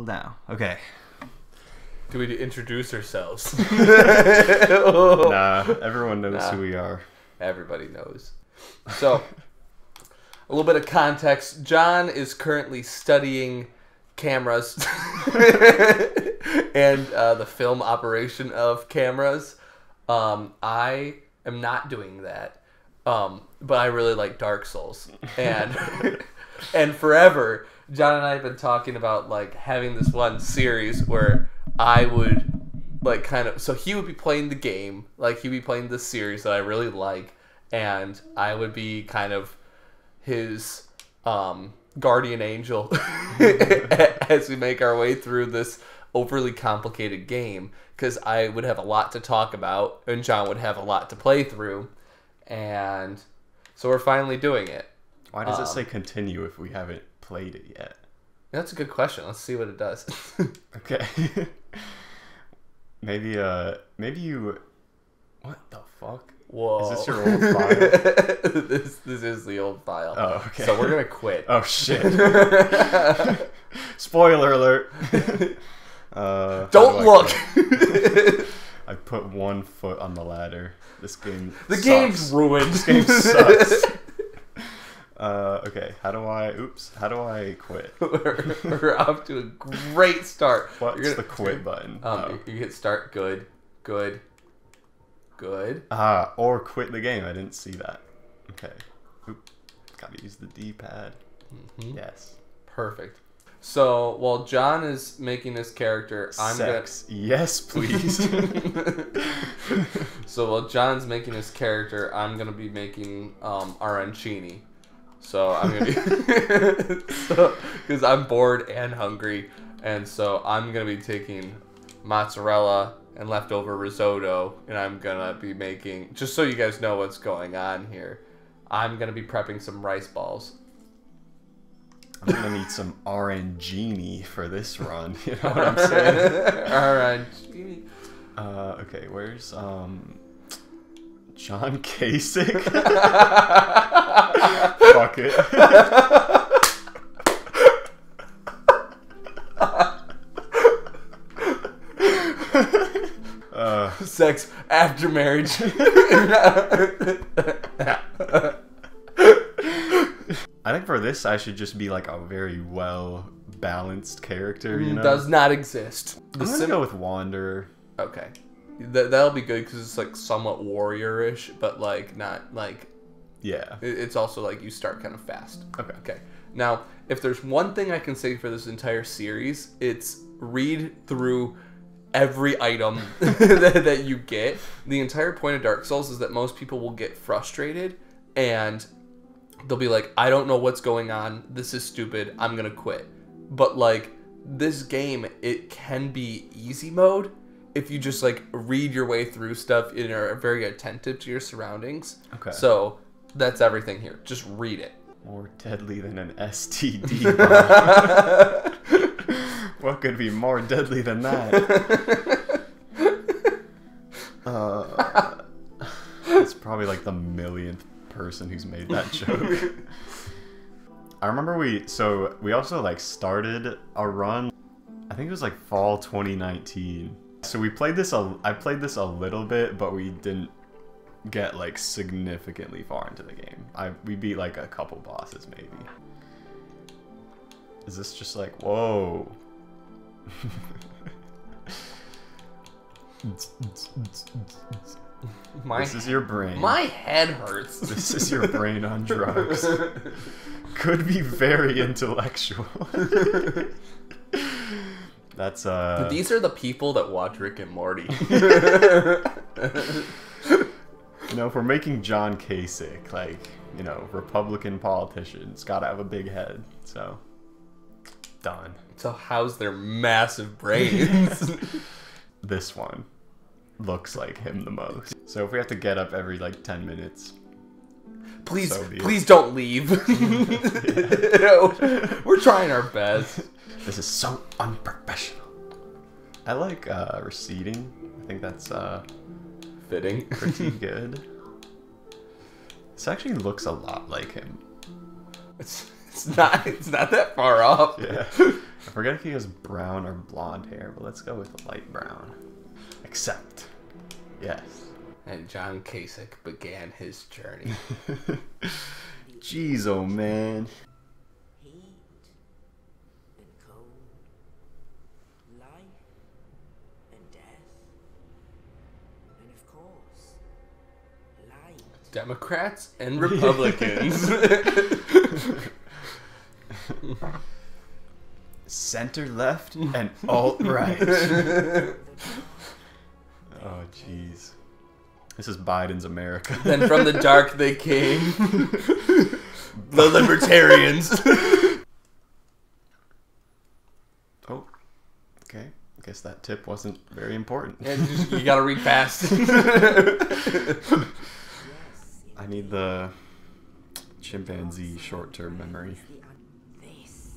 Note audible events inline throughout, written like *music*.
Now, okay. Do we introduce ourselves? *laughs* Nah, everyone knows Nah. who we are. Everybody knows. So, a little bit of context. John is currently studying cameras *laughs* and uh, the film operation of cameras. Um, I am not doing that, um, but I really like Dark Souls, and *laughs* and forever, John and I have been talking about like having this one series where I would like kind of so he would be playing the game like he'd be playing this series that i really like and i would be kind of his um guardian angel *laughs* as we make our way through this overly complicated game because i would have a lot to talk about and john would have a lot to play through and so we're finally doing it. Why does it Um, say continue if we haven't played it yet? that's a good question let's see what it does *laughs* Okay. *laughs* maybe uh maybe you What the fuck? whoa Is this your old file? *laughs* this, this is the old file Oh, okay. so we're gonna quit Oh shit. Spoiler alert. uh Don't do I look. I put one foot on the ladder. This game the sucks. game's ruined. This game sucks. Uh, okay, how do I? Oops, how do I quit? *laughs* we're, we're off to a great start. What's You're the gonna- quit *laughs* button? Um, Oh. you, you hit start. Good. Good. Good. Ah, or quit the game. I didn't see that. Okay. Oop. Gotta use the D-pad. Mhm. Yes. Perfect. So while John is making this character, I'm Sex. Yes, please. *laughs* so while John's making this character, I'm gonna be making um, arancini. So I'm gonna be *laughs* so because I'm bored and hungry, and so I'm gonna be taking mozzarella and leftover risotto, and I'm gonna be making just so you guys know what's going on here. I'm gonna be prepping some rice balls. I'm gonna need some RNGini for this run. *laughs* You know what I'm *laughs* saying? arancini. Uh, okay, where's um John Kasich? *laughs* Fuck it. uh, Sex after marriage. I think for this I should just be like a very well balanced character. You know, Does not exist. The I'm gonna sim- go with Wanderer. Okay. That, that'll be good because it's like somewhat warrior-ish, but like not like Yeah. it- it's also like you start kind of fast. Okay. Okay. Now, if there's one thing I can say for this entire series, it's read through every item *laughs* that, that you get. The entire point of Dark Souls is that most people will get frustrated and they'll be like, I don't know what's going on. This is stupid. I'm going to quit. But like this game, it can be easy mode if you just like read your way through stuff and are very attentive to your surroundings. Okay. So that's everything here. Just read it. More deadly than an STD. *laughs* *laughs* what could be more deadly than that? *laughs* Uh, it's probably like the millionth person who's made that joke. I remember we so we also like started a run. I think it was like fall 2019. So we played this a I played this a little bit, but we didn't get like significantly far into the game. I we beat like a couple bosses maybe. Is this just like whoa? *laughs* My this is your brain. my head hurts. *laughs* This is your brain on drugs. *laughs* Could be very intellectual. That's uh These are the people that watch Rick and Morty. *laughs* you know, if we're making John Kasich, like, you know, Republican politicians gotta have a big head. So done. so how's their massive brains? *laughs* *laughs* This one looks like him the most. So if we have to get up every like ten minutes, please, So please don't leave. *laughs* We're trying our best. this is so unprofessional. I like uh receding. I think that's uh Fitting. pretty *laughs* good. This actually looks a lot like him. It's, it's not. It's not that far off. Yeah. I forget if he has brown or blonde hair, but let's go with light brown. Except, Yes. And John Kasich began his journey. *laughs* Jeez, oh man. heat and cold, life and death, and of course, light. Democrats and *laughs* Republicans. Center left and alt right. *laughs* oh jeez. This is Biden's America. then from the dark they came. *laughs* the libertarians. oh. Okay. I guess that tip wasn't very important. and just, you gotta read fast. *laughs* I need the chimpanzee short-term memory. the un- this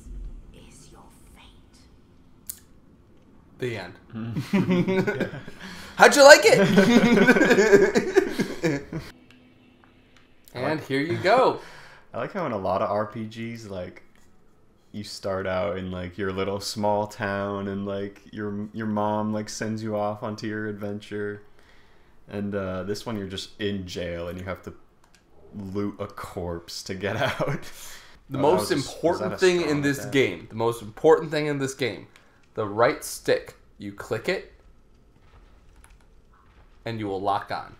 is your fate. the end. *laughs* How'd you like it? *laughs* and here you go. I like how in a lot of RPGs, like you start out in like your little small town, and like your your mom like sends you off onto your adventure, and uh, this one you're just in jail and you have to loot a corpse to get *laughs* out. The Oh, most was a- was that important a thing in this attack? game, the most important thing in this game, the right stick. You click it, and you will lock on.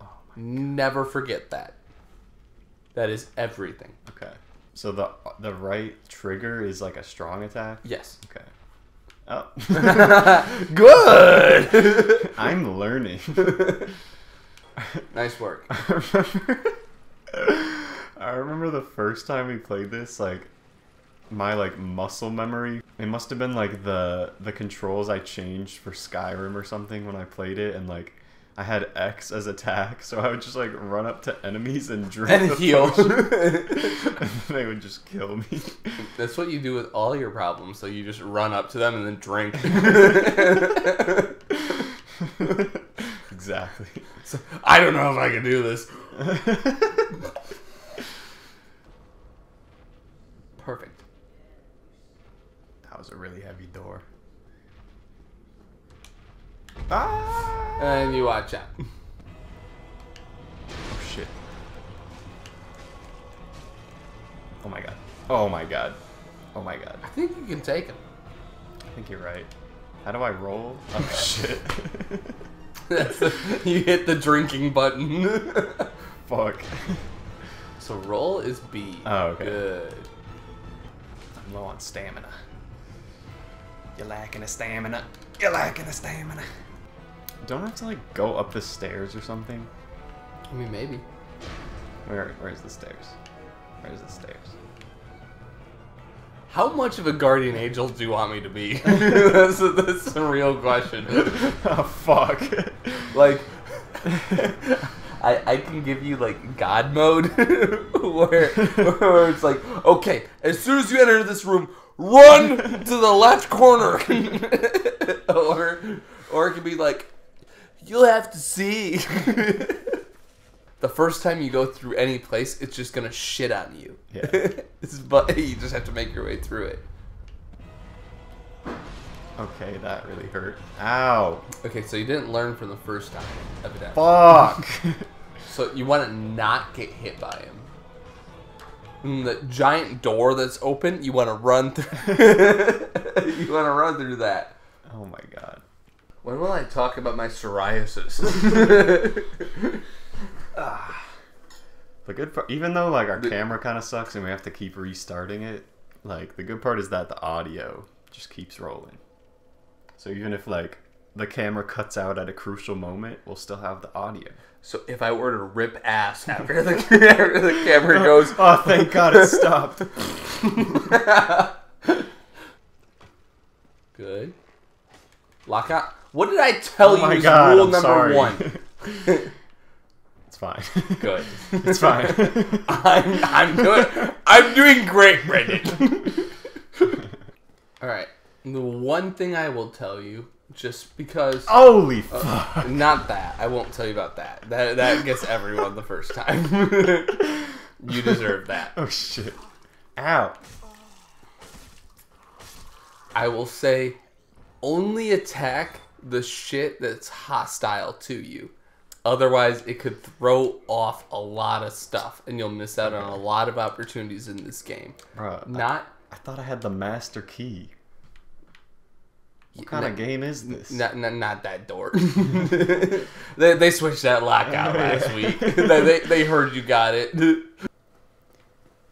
Oh Never forget that. That is everything. Okay, so the the right trigger is like a strong attack. Yes. Okay. Oh, *laughs* *laughs* Good. *laughs* I'm learning. nice work. I remember, I remember the first time we played this, like my like muscle memory. It must have been like the the controls I changed for Skyrim or something when I played it, and like I had X as attack, so I would just like run up to enemies and drink And the *laughs* heal. and *laughs* *laughs* they would just kill me. That's what you do with all your problems. So you just run up to them and then drink. exactly. I don't know if I can do this. Perfect. That was a really heavy door. Ah! And you watch out. Oh shit. Oh my god. Oh my god. Oh my god. I think you can take him. I think you're right. How do I roll? Oh *laughs* shit. The, you hit the drinking button. *laughs* Fuck. so roll is B. Oh, okay. Good. I'm low on stamina. You're lacking a stamina. You're lacking a stamina. Don't I have to like go up the stairs or something? I mean, maybe. Where where's the stairs? Where's the stairs? How much of a guardian angel do you want me to be? *laughs* that's, a, that's a real question. *laughs* oh fuck. Like, *laughs* I, I can give you like God mode, where where it's like, okay, as soon as you enter this room, run to the left corner, or or it could be like, you'll have to see. *laughs* the first time you go through any place, it's just gonna shit on you. Yeah. *laughs* it's, but *laughs* you just have to make your way through it. Okay, that really hurt. Ow. Okay, so you didn't learn from the first time, evidently. Fuck. So you want to not get hit by him. And the giant door that's open, you want to run through. you want to run through that. oh my god. When will I talk about my psoriasis? *laughs* Ah. The good part, even though like our The- camera kind of sucks and we have to keep restarting it, like the good part is that the audio just keeps rolling. So even if like the camera cuts out at a crucial moment, we'll still have the audio. so if I were to rip ass after the, *laughs* after the camera *laughs* goes, Oh, thank God it stopped. good. Lock out. What did I tell Oh you my is God, rule I'm number sorry. one? *laughs* *laughs* it's fine. Good. *laughs* it's fine. I'm, I'm good. I'm doing great, Brendan. All right. The one thing I will tell you, just because, Holy uh, fuck. not that I won't tell you about that. That that gets everyone the first time. you deserve that. Oh shit. Ow. I will say only attack the shit that's hostile to you. Otherwise, it could throw off a lot of stuff, and you'll miss out on a lot of opportunities in this game. I, Not, I thought I had the master key. What kind not, of game is this? not, not, not that door. *laughs* they, they switched that lock out *laughs* last week. *laughs* they, they, they heard you got it.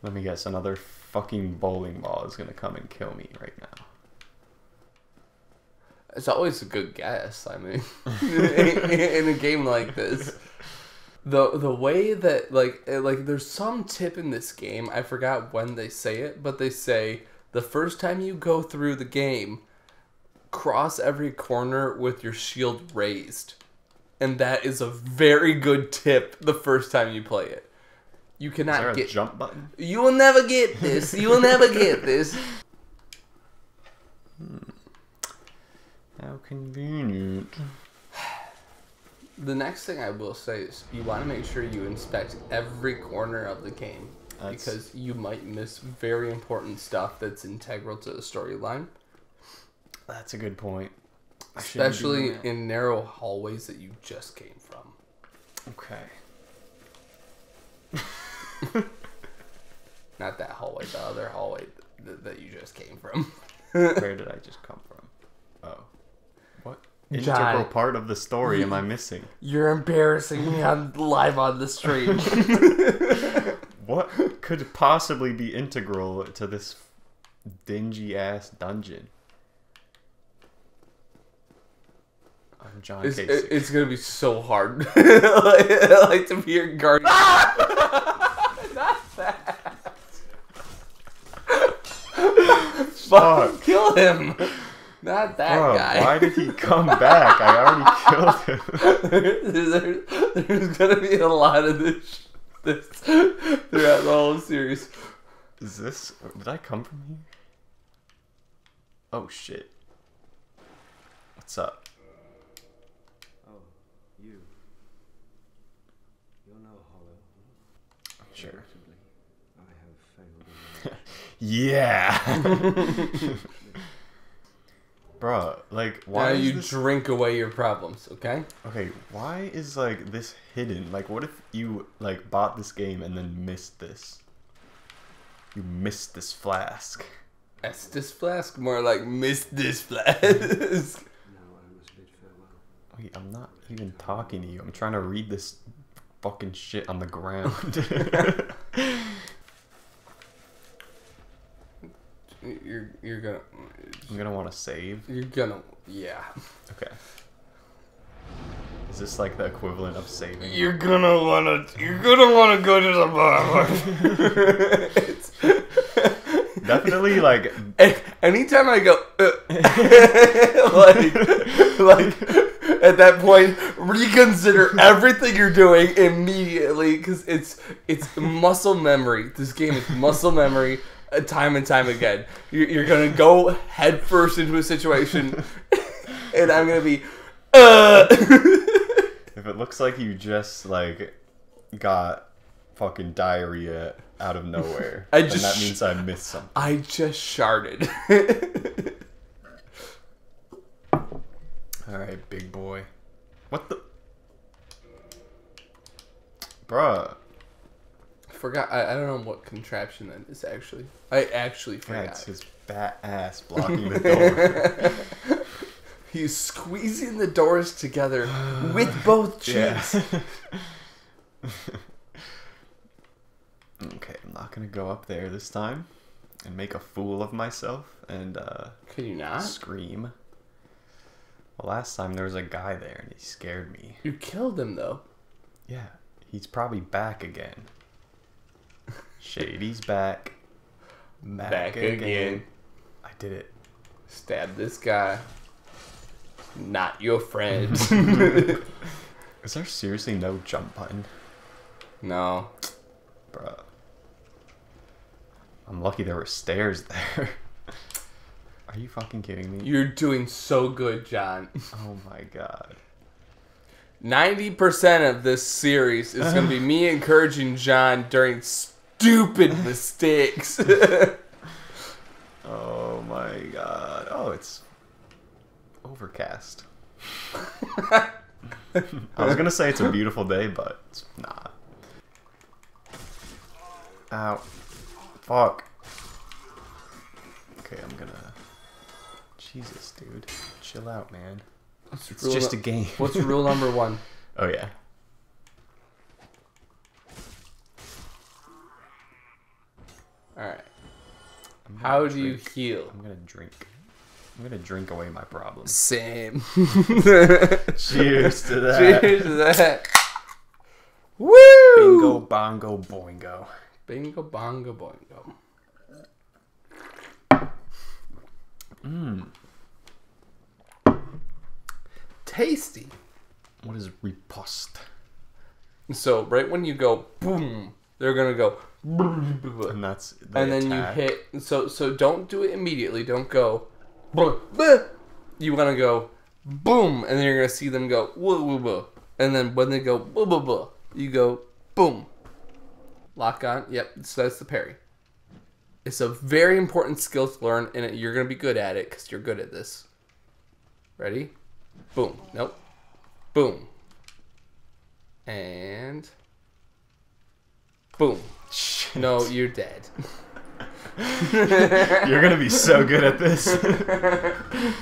Let me guess, another fucking bowling ball is gonna come and kill me right now. It's always a good guess. I mean, *laughs* *laughs* in a game like this, the the way that like eh, like there's some tip in this game. I forgot when they say it, but they say the first time you go through the game, cross every corner with your shield raised, and that is a very good tip. The first time you play it, you cannot a get. jump button? You will never get this. You will never get this. *laughs* How convenient. The next thing I will say is you want to make sure you inspect every corner of the game That's- because you might miss very important stuff that's integral to the storyline, That's a good point. I especially in narrow hallways that you just came from. Okay. *laughs* Not that hallway, the other hallway th- that you just came from. Where did I *laughs* just come from? John. integral part of the story am I missing? You're embarrassing me on live on the stream. *laughs* What could possibly be integral to this dingy ass dungeon? I'm John it's, Kasich. it- it's gonna be so hard, *laughs* like, like to be your guardian. *laughs* Not that. Fuck. Fuck, kill him. Not that Bro, guy. why did he *laughs* come back? I already killed him. there's, there's gonna be a lot of this, this throughout the whole series. Is this? Did I come from here? Oh shit. What's up? Oh, you. You're no hollow. Sure. I have failed *laughs* Yeah. *laughs* Bruh, like why now you this... drink away your problems, okay? Okay, why is like this hidden? Like what if you like bought this game and then missed this? You missed this flask. Estus flask, more like missed this flask. *laughs* Now I must bid farewell. Wait, I'm not even talking to you. I'm trying to read this fucking shit on the ground. *laughs* *laughs* you're you're gonna I'm gonna want to save. you're gonna yeah. Okay. Is this like the equivalent of saving? You're gonna wanna you're gonna wanna go to the bar. it's, *laughs* *laughs* Definitely like anytime I go, uh, *laughs* like, like at that point, reconsider everything you're doing immediately because it's it's muscle memory. This game is muscle memory, time and time again. You're, you're gonna go headfirst into a situation, *laughs* and I'm gonna be, uh. *laughs* if it looks like you just like got fucking diarrhea out of nowhere, I then just that means I missed something. I just sharded. *laughs* All right, big boy. What the? Bruh. Forgot. I, I don't know what contraption that is actually. I actually forgot. it's his fat ass blocking the door. *laughs* He's squeezing the doors together with *sighs* both cheeks. *laughs* okay, I'm not gonna go up there this time and make a fool of myself and uh, Could you not? scream. Well, last time there was a guy there and he scared me. You killed him though. Yeah, he's probably back again. Shady's back. Back again. I did it. Stab this guy. Not your friend. *laughs* *laughs* Is there seriously no jump button? no. Bruh. I'm lucky there were stairs there. *laughs* Are you fucking kidding me? You're doing so good, John. Oh my god. 90% of this series is going to be me encouraging John during stupid mistakes. *laughs* Oh my god. Oh, it's overcast. *laughs* I was gonna say it's a beautiful day, but it's not. Ow. Fuck. Okay, I'm gonna. Jesus, dude. Chill out, man. What's It's just nu- a game. What's rule number one? *laughs* Oh, yeah. All right. I'm How do you heal? I'm gonna drink. I'm gonna drink away my problems. Same. *laughs* Cheers to that. Cheers to that. Woo! Bingo, bongo, boingo. Bingo bongo boingo. Mmm. Tasty. What is riposte? So right when you go boom, they're gonna go And that's. and then attack. you hit. So so don't do it immediately. Don't go. You want to go boom, and then you're gonna see them go woo woo woo, and then when they go boo boo boo, you go boom. Lock on. Yep. So that's the parry. It's a very important skill to learn, and you're gonna be good at it because you're good at this. Ready? Boom. Nope. Boom. And boom. Shit. No, you're dead. *laughs* You're gonna be so good at this.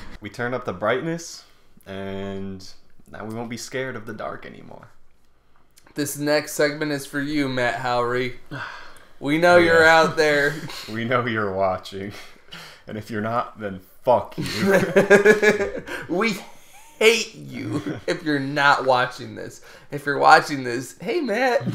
*laughs* we turn up the brightness, and now we won't be scared of the dark anymore. This next segment is for you, Matt Howry. *sighs* We know oh, Yeah. you're out there. *laughs* We know you're watching, and if you're not, then fuck you. we hate you *laughs* if you're not watching this. If you're watching this, hey Matt. *laughs*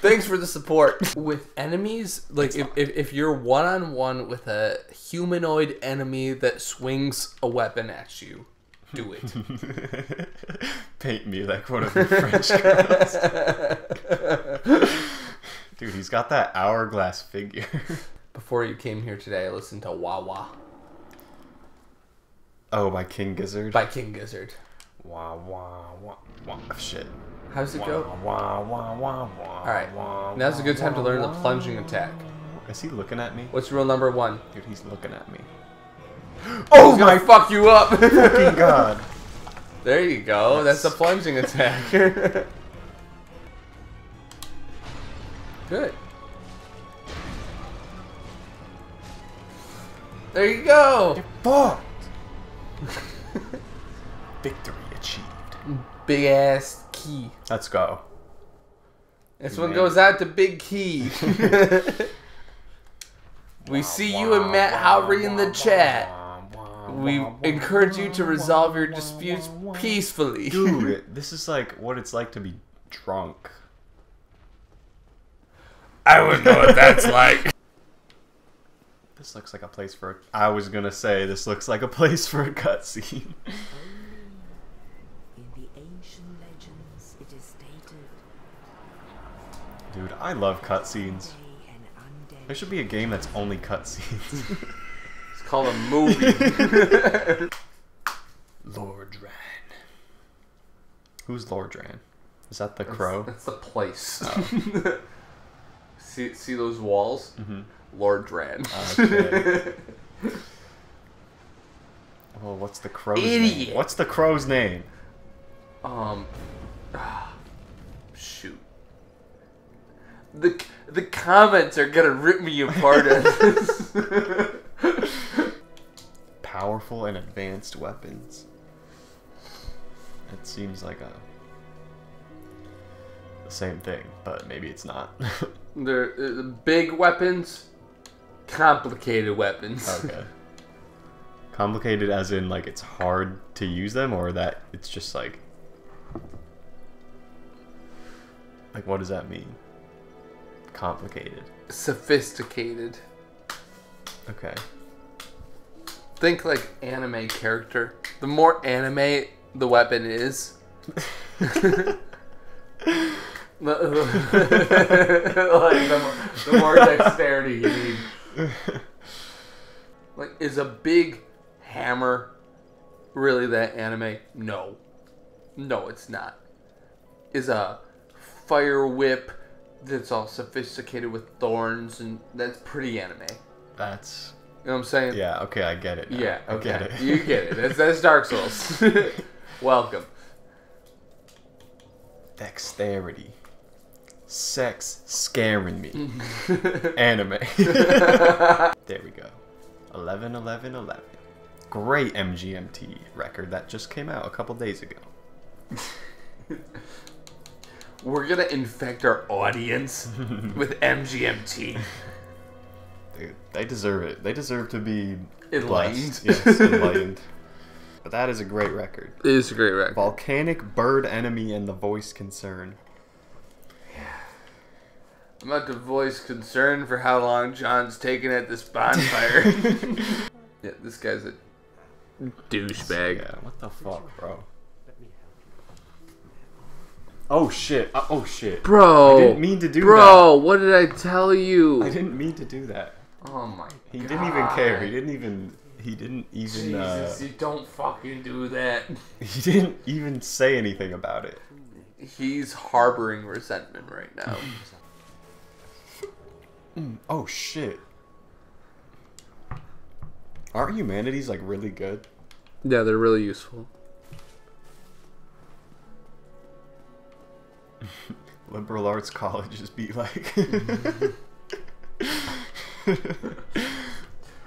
Thanks for the support. With enemies, like if, if, if you're one on one with a humanoid enemy that swings a weapon at you, do it. *laughs* Paint me like one of the French girls. Dude, he's got that hourglass figure. Before you came here today, I listened to Wah Wah Oh, by King Gizzard. by King Gizzard. Wah wah wah wah. Oh, shit. How does it Wah, go? wah wah wah wah. Alright, wah, now's a good time to wah, learn the plunging attack. Is he looking at me? What's rule number one? Dude, he's looking at me. *gasps* Oh my fuck you up! *laughs* Fucking god. there you go. That's a plunging attack. *laughs* Good. There you go. Fucked. *laughs* Victory achieved. Big ass key. Let's go. This one goes out to Big Key. *laughs* *laughs* we see you and Matt Howry in the chat. We encourage you to resolve your disputes peacefully. Dude, this is like what it's like to be drunk. I wouldn't know what that's like. This looks like a place for a. I was gonna say this looks like a place for a cutscene. *laughs* *laughs* In the ancient legends, it is stated Dude, I love cutscenes. they and undead There should be a game that's only cutscenes. *laughs* It's called a movie. Lord Dran. Who's Lord Dran? Is that the crow? That's the place. see, see those walls? Mhm. Lord Dran. *laughs* Okay. Well, what's the crow's Idiot. name? What's the crow's name? um, ah, shoot. The the comments are gonna rip me apart. *laughs* Powerful and advanced weapons. It seems like a the same thing, but maybe it's not. *laughs* They're uh, big weapons, complicated weapons. okay. *laughs* Complicated as in like it's hard to use them or that it's just like like what does that mean? Complicated. Sophisticated. Okay. Think like anime character. The more anime the weapon is, the, *laughs* *laughs* like the, more- the more dexterity you need. *laughs* Like, is a big hammer really that anime? No. No, it's not. Is a fire whip that's all sophisticated with thorns and that's pretty anime. That's You know what I'm saying? Yeah, okay, I get it. now. Yeah, I okay. get it. you get it. That's, that's Dark Souls. *laughs* Welcome. Dexterity. Sex scaring me. *laughs* Anime. *laughs* there we go. 11, 11, 11. Great MGMT record that just came out a couple days ago. *laughs* We're gonna infect our audience with MGMT. They, they deserve it. They deserve to be Enlightened. blessed. Yes, enlightened. But that is a great record. It is a great record. Volcanic bird enemy and the voice concern. I'm about to voice concern for how long John's taken at this bonfire. *laughs* yeah, this guy's a douchebag. Yeah, what the fuck, bro? Oh shit! Uh, oh shit! Bro, I didn't mean to do bro, what did I tell you? I didn't mean to do that. Oh my god. He god. didn't even care. He didn't even. He didn't even. Uh, Jesus, you don't fucking do that. *laughs* he didn't even say anything about it. He's harboring resentment right now. *laughs* Mm, oh shit! Aren't humanities like really good? yeah, they're really useful. *laughs* Liberal arts colleges be like. *laughs*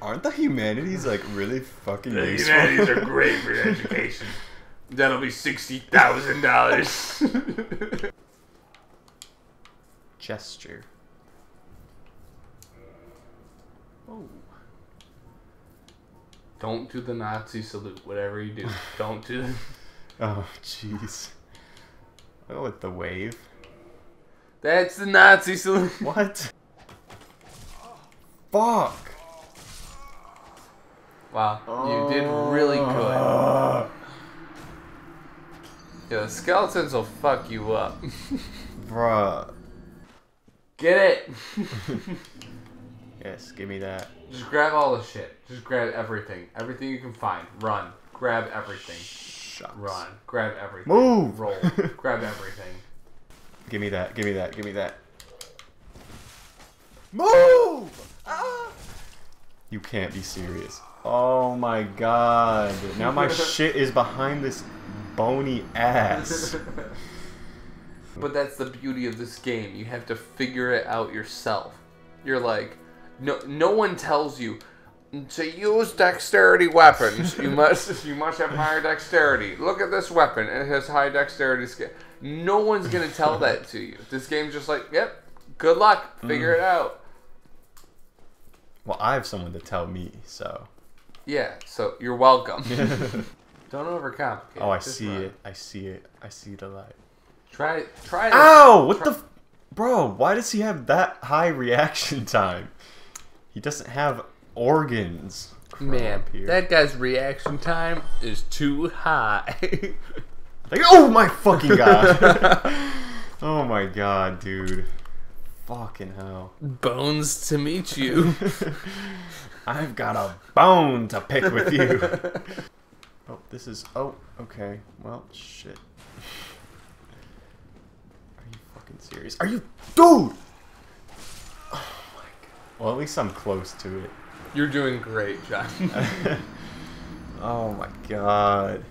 Aren't the humanities like really fucking The useful? humanities are *laughs* great for your education. That'll be sixty thousand dollars. Gesture. Oh. Don't do the Nazi salute. Whatever you do, *laughs* don't do. Oh, jeez. Oh, with the wave. That's the Nazi salute. *laughs* What? Fuck. Wow, you did really good. Yeah, the skeletons will fuck you up. *laughs* bruh. Get it? Yes, give me that. Just grab all the shit. Just grab everything. Everything you can find. Run. Grab everything. Shucks. Run. Grab everything. Move! Roll. *laughs* grab everything. Give me that. Give me that. Give me that. Move! Ah! You can't be serious. Oh my god. Now my *laughs* shit is behind this bony ass. *laughs* But that's the beauty of this game. You have to figure it out yourself. You're like, no, no one tells you to use dexterity weapons. You *laughs* must, you must have higher dexterity. Look at this weapon; it has high dexterity skill. No one's gonna tell that to you. This game's just like, yep, good luck, figure it mm. out. Well, I have someone to tell me, so. Yeah, so you're welcome. *laughs* Don't overcomplicate. Oh, I see run. it. I see it. I see the light. Try, try. Ow! What the? F- Bro, why does he have that high reaction *laughs* time? He doesn't have organs. Man, here. that guy's reaction time is too high. *laughs* Like, oh my fucking god! *laughs* oh my god, dude. Fucking hell. Bones to meet you. *laughs* I've got a bone to pick with you. oh, this is. Oh, okay. Well, shit. Are you fucking serious? Are you. Dude! My god. Well, at least I'm close to it. You're doing great, John. *laughs* Oh my god.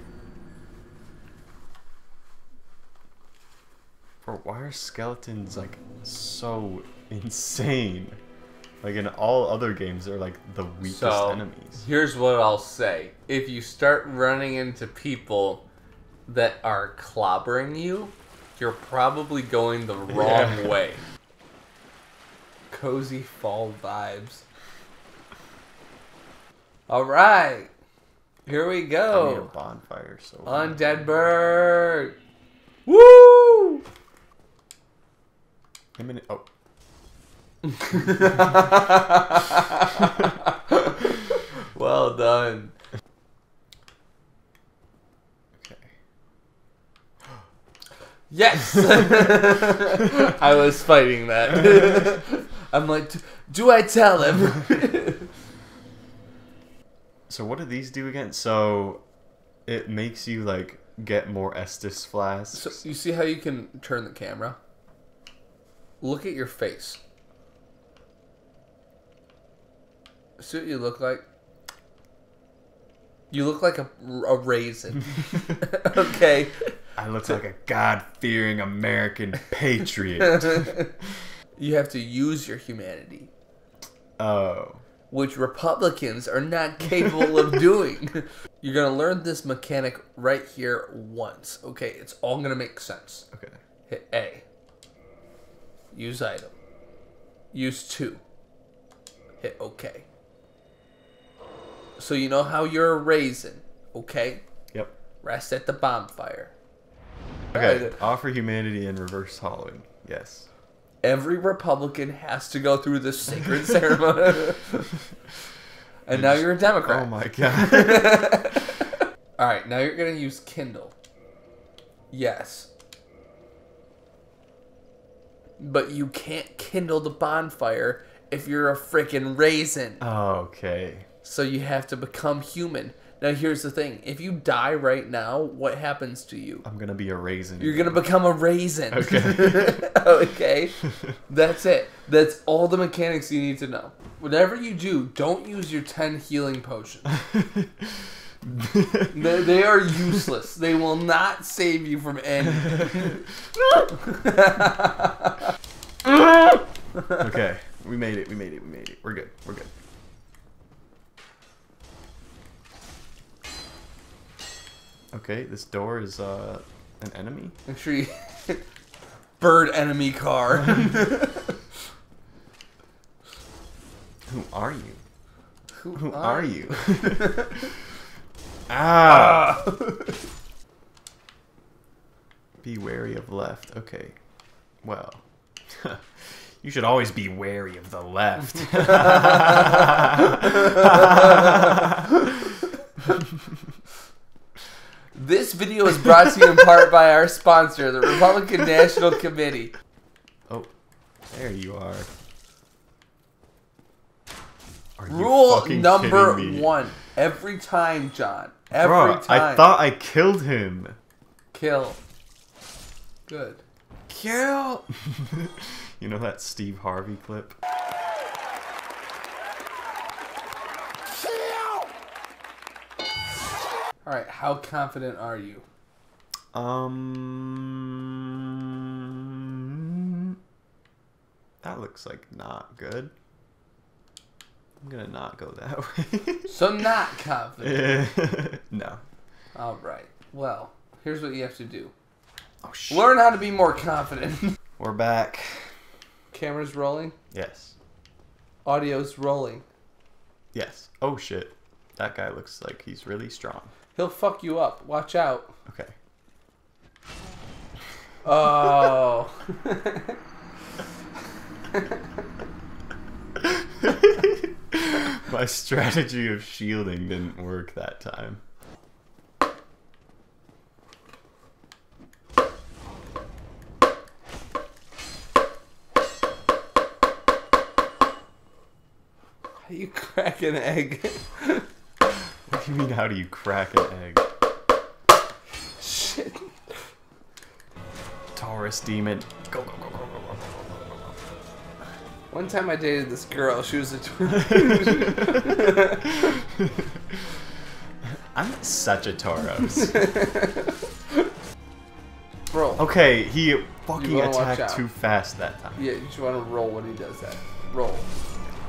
Bro, why are skeletons like so insane? Like in all other games, they're like the weakest so, enemies. here's what I'll say. If you start running into people that are clobbering you, you're probably going the *laughs* wrong Yeah. way. Cozy fall vibes. Alright. Here we I need a go. bonfire, so Undead bird. Woo! A minute. Oh, *laughs* well done. okay. Yes! *laughs* *laughs* I was fighting that. I'm like, "Do- I tell him? *laughs* So what do these do again? So it makes you like get more Estus flasks. so, you see how you can turn the camera? Look at your face. See what you look like? You look like a, a raisin. *laughs* *laughs* okay. I look like a God fearing American patriot. You have to use your humanity, oh. which Republicans are not *laughs* capable of doing. *laughs* You're going to learn this mechanic right here once. Okay, it's all going to make sense. Okay. Hit A. Use item. Use 2. Hit OK. So you know how you're a raisin, okay? Yep. Rest at the bonfire. Okay. Alright. Offer humanity and reverse hollowing. Yes. Every Republican has to go through this sacred ceremony. *laughs* and now you're a oh Democrat. Oh my god. *laughs* All right, now you're going to use Kindle. Yes. But you can't kindle the bonfire if you're a freaking raisin. okay. So you have to become human. Now here's the thing. If you die right now, what happens to you? I'm gonna be a raisin. You're going to become a raisin. Okay. *laughs* okay. That's it. That's all the mechanics you need to know. Whatever you do, don't use your 10 healing potions. *laughs* they, they are useless. They will not save you from anything. *laughs* okay. We made it. We made it. We made it. We're good. We're good. Okay, this door is uh an enemy. Make sure you. *laughs* Bird enemy car. *laughs* Who are you? Who, Who are you? *laughs* ah! Be wary of left. Okay. Well. you should always be wary of the left. This video is brought to you in part by our sponsor, the Republican National Committee. oh, there you are. Are you Rule number one. Every time, John. Every Bro, time. I thought I killed him. Kill. Good. Kill. *laughs* you know that Steve Harvey clip? Alright, how confident are you? Um, that looks like not good. I'm gonna not go that *laughs* way. So, not confident. *laughs* no. Alright. Well, here's what you have to do Oh shit. learn how to be more confident. *laughs* We're back. Camera's rolling, Yes. audio's rolling. Yes. Oh shit. That guy looks like he's really strong. He'll fuck you up. Watch out. Okay. Oh. *laughs* My strategy of shielding didn't work that time. How you crack an egg? *laughs* you mean how do you crack an egg? Shit. Taurus demon. Go, go, go, go, go, go. One time I dated this girl. She was a twin. *laughs* I'm such a Taurus, *laughs* Bro. Okay, he fucking attacked too fast that time. Yeah, you just want to roll when he does that. Roll.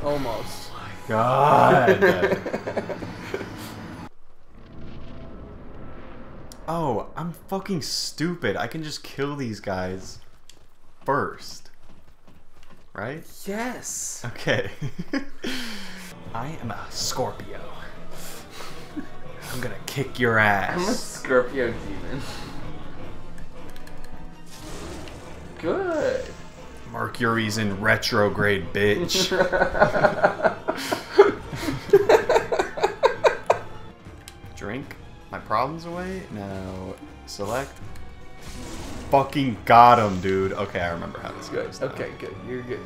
Almost. Oh my god. *laughs* oh, I'm fucking stupid. I can just kill these guys first. Right? Yes. Okay. *laughs* I am a Scorpio. *laughs* I'm gonna kick your ass. I'm a. Scorpio demon. Good. Mercury's in retrograde, bitch. *laughs* my problems away. No. select. Fucking got him, dude. Okay, I remember how this goes. now. Okay, good. You're good.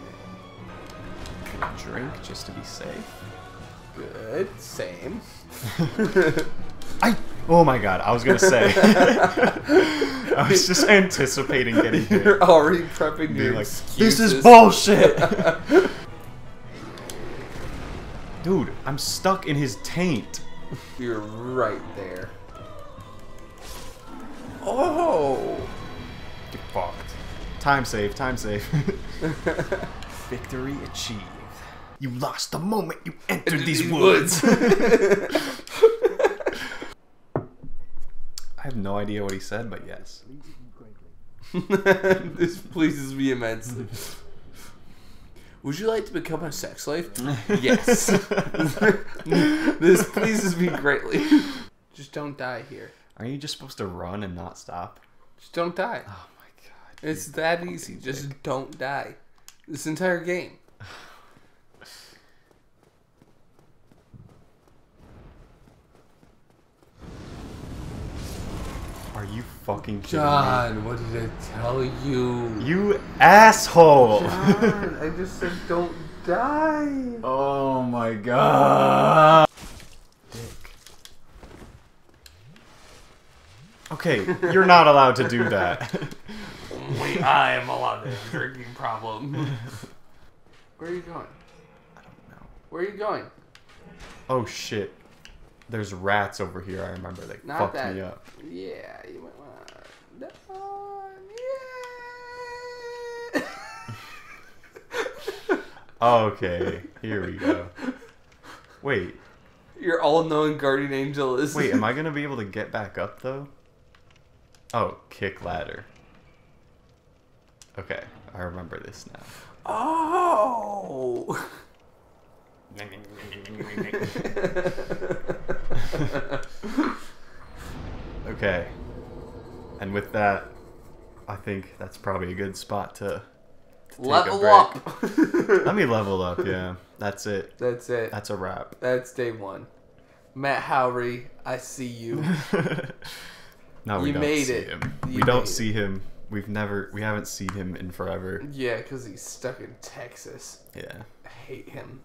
Drink just to be safe. Good. Same. *laughs* I. Oh my god, I was gonna say. *laughs* I was just anticipating getting *laughs* hit. You're already prepping Being your like, excuses. this is bullshit. Dude, I'm stuck in his taint. You're right there. Oh! Get fucked. Time save, time save. *laughs* Victory achieved. You lost the moment you entered Into these, these woods. *laughs* I have no idea what he said, but yes. *laughs* this pleases me immensely. Would you like to become a sex slave? *laughs* yes. *laughs* this pleases me greatly. Just don't die here. Are you just supposed to run and not stop? Just don't die. Oh my god. It's that easy. Just don't die. This entire game. *laughs* Are you fucking kidding John, what did I tell you? You asshole! John, I just said don't die. oh my god. Dick. Okay, you're not allowed to do that. *laughs* Wait, I am allowed to have a drinking problem. Where are you going? I don't know. Where are you going? Oh shit. There's rats over here, I remember. They Not fucked that. me up. Yeah, you might want that. Yeah. *laughs* Okay, here we go. Wait, Your all-knowing guardian angel is. wait, am I *laughs* gonna be able to get back up though? Oh, kick ladder. Okay, I remember this now. Oh. *laughs* *laughs* Okay. And with that, I think that's probably a good spot to, to Level up. *laughs* Let me level up, yeah. *laughs* That's it. That's it. That's a wrap. That's day one. Matt Howry, I see you. no, we You don't made see it. him. You we don't it. see him. We've never we haven't seen him in forever. Yeah, because he's stuck in Texas. Yeah. I hate him.